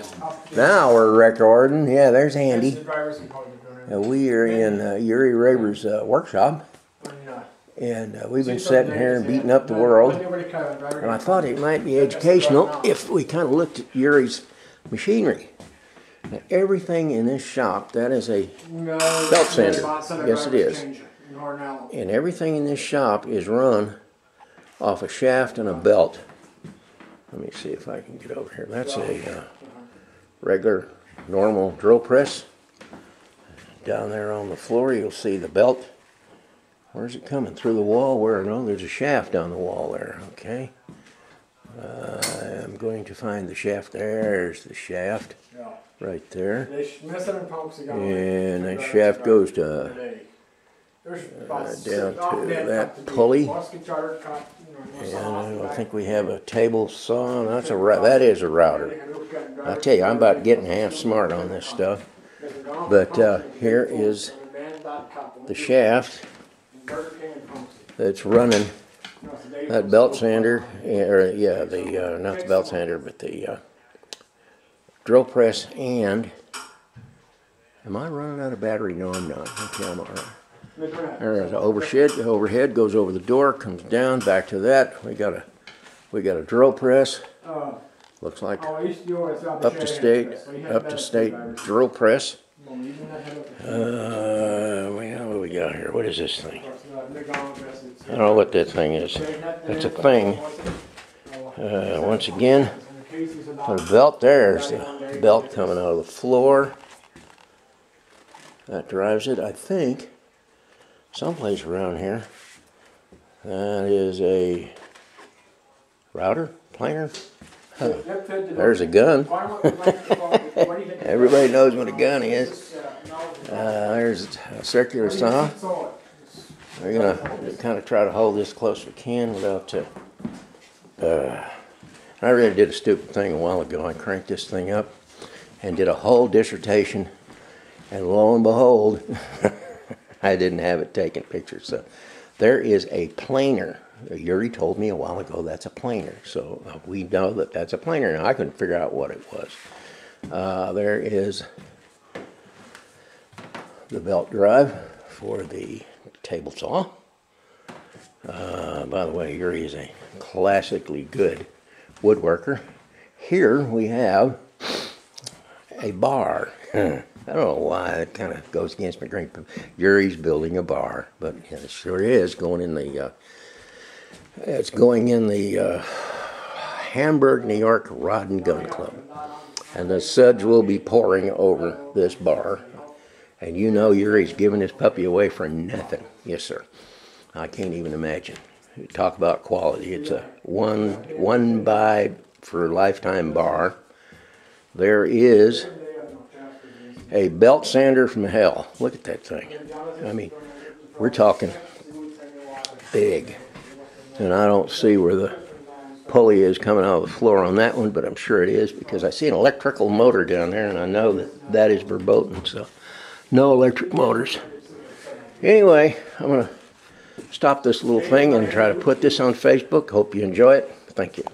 film. Now we're recording. Yeah, there's Andy. the driver's compartment down Uh, we are in uh, Yuri Raber's uh, workshop. And, uh, we've been sitting here and beating up the world. when anybody kind of driver- And I thought it might be educational if we kind of looked at Yuri's machinery. Now, everything in this shop, that is a, Belt sander. Yes, it is. change it in Hornell. and everything in this shop is run off a shaft and a belt. Let me see if I can get over here. That's a uh, regular, normal drill press. Down there on the floor, you'll see the belt. Where's it coming? Through the wall? Where? No, there's a shaft down the wall there. Okay. Uh, I'm going to find the shaft. There's the shaft Yeah. right there. They sh- missing and that shaft goes to uh, down to that cut to be pulley. musket charter cut, you know, no And I think we have a table saw. That's a that is a router. I tell you, I'm about getting half smart on this stuff. But uh, here is the shaft that's running that belt sander, eh, or yeah, the uh, not the belt sander, but the uh, drill press. And am I running out of battery? No, I'm not. Okay, I'm all right. There's an overhead. The overhead goes over the door, comes down, back to that. We got a we got a drill press. Uh, Looks like oh, up to state, up to state drill press. Uh, we know what we got here. What is this thing? I don't know what that thing is. It's a thing. Uh, once again, a belt. There's the belt coming out of the floor. That drives it. I think someplace around here. That is a router, planer. There's a gun. Everybody knows what a gun is. Uh, there's a circular saw. We're gonna kind of try to hold this close as we can without. Uh, uh, I really did a stupid thing a while ago. I cranked this thing up and did a whole dissertation, and lo and behold, I didn't have it taken pictures. So there is a planer. Yuri told me a while ago that's a planer. So uh, we know that that's a planer. Now I couldn't figure out what it was. Uh, there is the belt drive for the table saw. Uh, by the way, Yuri is a classically good woodworker. Here we have a bar. I don't know why it kind of goes against my grain. Yuri's building a bar, but yeah, it sure is going in the. Uh, it's going in the uh, Hamburg, New York Rod and Gun Club, and the suds will be pouring over this bar. And you know Yuri's giving this puppy away for nothing. Yes, sir. I can't even imagine. Talk about quality. It's a one one buy for lifetime bar. There is a belt sander from hell. Look at that thing. I mean, we're talking big. And I don't see where the pulley is coming out of the floor on that one, but I'm sure it is because I see an electrical motor down there and I know that that is verboten, so no electric motors. Anyway, I'm going to stop this little thing and try to put this on Facebook. Hope you enjoy it. Thank you.